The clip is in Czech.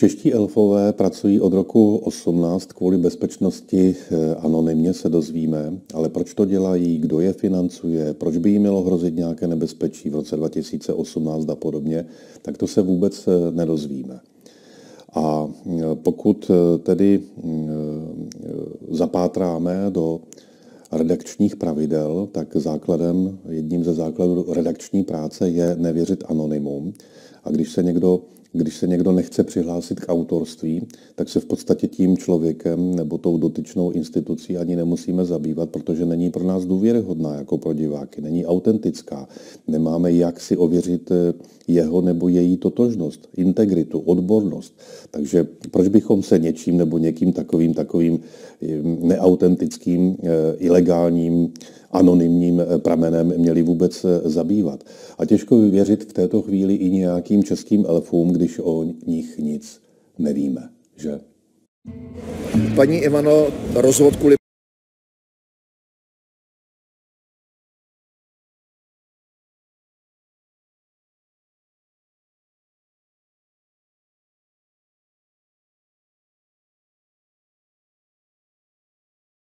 Čeští elfové pracují od roku 18 kvůli bezpečnosti eh, anonymně se dozvíme, ale proč to dělají, kdo je financuje, proč by jim mělo hrozit nějaké nebezpečí v roce 2018 a podobně, tak to se vůbec eh, nedozvíme. A eh, pokud tedy zapátráme do redakčních pravidel, tak základem, jedním ze základů redakční práce je nevěřit anonymům. A když se někdo když se někdo nechce přihlásit k autorství, tak se v podstatě tím člověkem nebo tou dotyčnou institucí ani nemusíme zabývat, protože není pro nás důvěryhodná jako pro diváky, není autentická. Nemáme jak si ověřit eh, jeho nebo její totožnost, integritu, odbornost. Takže proč bychom se něčím nebo někým takovým, takovým eh, neautentickým, eh, ilegálním, anonymním pramenem měli vůbec zabývat. A těžko věřit v této chvíli i nějakým českým elfům, když o nich nic nevíme, že? Paní Ivano, rozvod kvůli